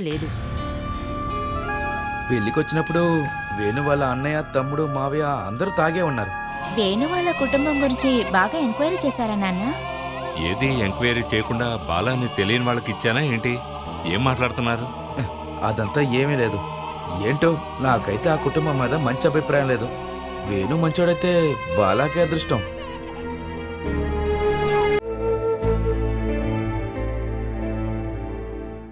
లేదు. పెళ్ళికొచ్చినప్పుడు వేణు వాళ్ళ అన్నయ్య తమ్ముడు మావయ్య అందరూ తాగే ఉన్నారు. వేణు వాళ్ళ కుటుంబం గురించి బాగా ఎంక్వైరీ చేశారా నాన్న? ఏది ఎంక్వైరీ చేయకుండా బాలాన్ని తెలియని వాళ్ళకి ఇచ్చానా ఏంటి? ఏం మాట్లాడుతున్నారు? అదంతా ఏమీ లేదు. ఏంటో నాకైతే ఆ కుటుంబం మీద మంచి అభిప్రాయం లేదు. వేణు మంచోడైతే బాలాకే అదృష్టం.